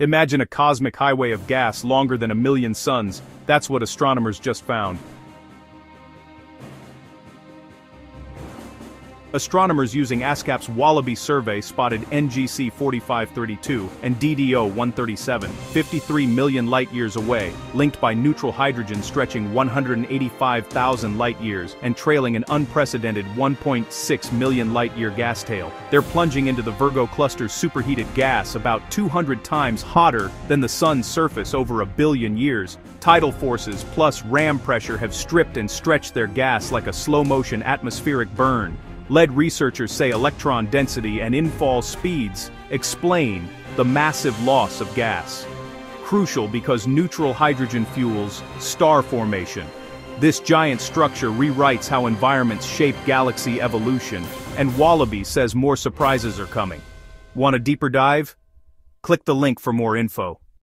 Imagine a cosmic highway of gas longer than a million suns, that's what astronomers just found. Astronomers using ASKAP's Wallaby survey spotted NGC 4532 and DDO 137, 53 million light-years away, linked by neutral hydrogen stretching 185,000 light-years and trailing an unprecedented 1.6 million light-year gas tail. They're plunging into the Virgo cluster's superheated gas about 200 times hotter than the sun's surface over a billion years. Tidal forces plus ram pressure have stripped and stretched their gas like a slow-motion atmospheric burn. Lead researchers say electron density and infall speeds explain the massive loss of gas. Crucial because neutral hydrogen fuels star formation. This giant structure rewrites how environments shape galaxy evolution, and Wallaby says more surprises are coming. Want a deeper dive? Click the link for more info.